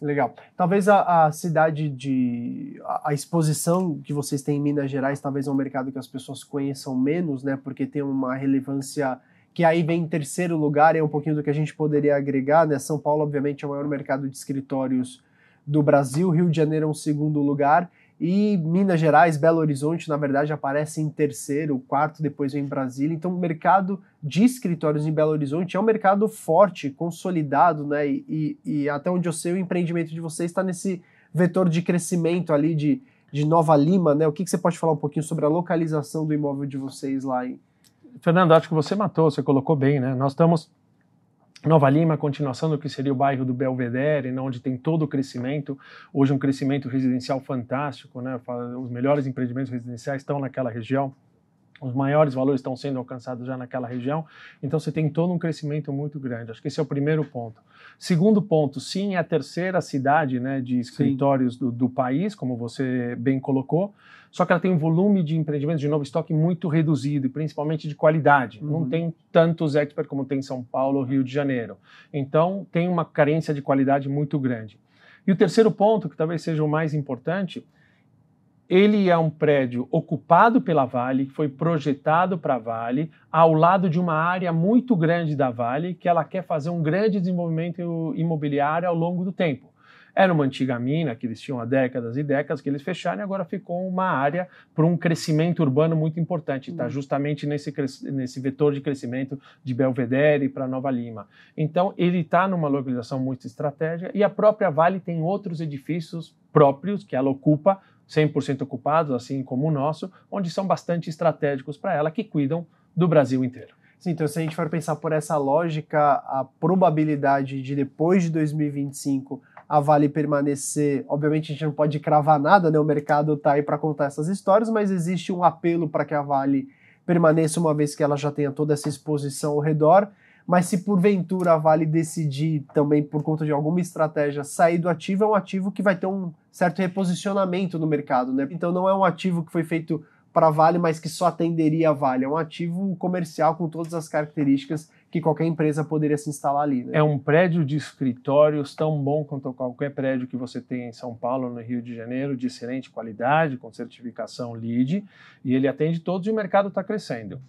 Legal. Talvez a, a cidade de. A, a, exposição que vocês têm em Minas Gerais, talvez é um mercado que as pessoas conheçam menos, né? Porque tem uma relevância que aí vem em terceiro lugar, é um pouquinho do que a gente poderia agregar, né? São Paulo, obviamente, é o maior mercado de escritórios do Brasil, Rio de Janeiro é um segundo lugar, e Minas Gerais, Belo Horizonte, na verdade, aparece em terceiro, quarto, depois vem Brasília. Então, o mercado de escritórios em Belo Horizonte é um mercado forte, consolidado, né? E, e até onde eu sei, o empreendimento de vocês está nesse vetor de crescimento ali de, de Nova Lima, né? O que, que você pode falar um pouquinho sobre a localização do imóvel de vocês lá em. Fernando, acho que você matou, você colocou bem, né? Nós estamos Nova Lima, continuação do que seria o bairro do Belvedere, né, onde tem todo o crescimento, hoje um crescimento residencial fantástico, né, os melhores empreendimentos residenciais estão naquela região, os maiores valores estão sendo alcançados já naquela região, então você tem todo um crescimento muito grande. Acho que esse é o primeiro ponto. Segundo ponto, sim, é a terceira cidade né, de escritórios do, do, país, como você bem colocou, só que ela tem um volume de empreendimentos de novo estoque muito reduzido, e principalmente de qualidade. Uhum. Não tem tantos experts como tem em São Paulo ou Rio de Janeiro. Então, tem uma carência de qualidade muito grande. E o terceiro ponto, que talvez seja o mais importante, ele é um prédio ocupado pela Vale, foi projetado para a Vale, ao lado de uma área muito grande da Vale, que ela quer fazer um grande desenvolvimento imobiliário ao longo do tempo. Era uma antiga mina que eles tinham há décadas e décadas que eles fecharam e agora ficou uma área para um crescimento urbano muito importante. Está uhum. justamente nesse, nesse vetor de crescimento de Belvedere para Nova Lima. Então, ele está numa localização muito estratégica e a própria Vale tem outros edifícios próprios que ela ocupa 100% ocupados, assim como o nosso, onde são bastante estratégicos para ela, que cuidam do Brasil inteiro. Sim, então se a gente for pensar por essa lógica, a probabilidade de depois de 2025 a Vale permanecer, obviamente a gente não pode cravar nada, né? O mercado está aí para contar essas histórias, mas existe um apelo para que a Vale permaneça uma vez que ela já tenha toda essa exposição ao redor mas se porventura a Vale decidir também por conta de alguma estratégia sair do ativo, é um ativo que vai ter um certo reposicionamento no mercado, né? Então não é um ativo que foi feito para Vale, mas que só atenderia a Vale, é um ativo comercial com todas as características que qualquer empresa poderia se instalar ali. Né? É um prédio de escritórios tão bom quanto qualquer prédio que você tem em São Paulo, no Rio de Janeiro, de excelente qualidade, com certificação LEED, e ele atende todos e o mercado está crescendo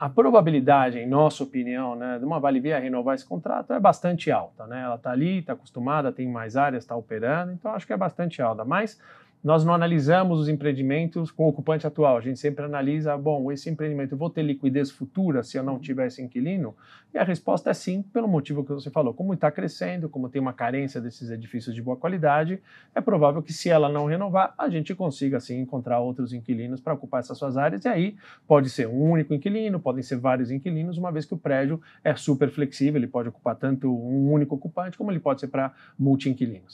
a probabilidade, em nossa opinião, né, de uma Vale Via renovar esse contrato é bastante alta. Né? Ela está ali, está acostumada, tem mais áreas, está operando, então acho que é bastante alta. Mas nós não analisamos os empreendimentos com o ocupante atual. A gente sempre analisa, bom, esse empreendimento, vou ter liquidez futura se eu não tiver esse inquilino? E a resposta é sim, pelo motivo que você falou. Como está crescendo, como tem uma carência desses edifícios de boa qualidade, é provável que se ela não renovar, a gente consiga, assim, encontrar outros inquilinos para ocupar essas suas áreas. E aí pode ser um único inquilino, podem ser vários inquilinos, uma vez que o prédio é super flexível, ele pode ocupar tanto um único ocupante, como ele pode ser para multi-inquilinos.